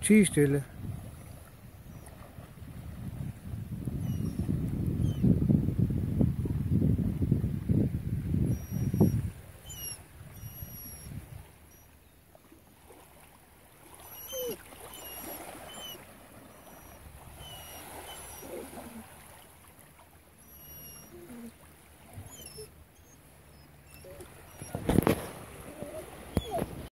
Ce stele?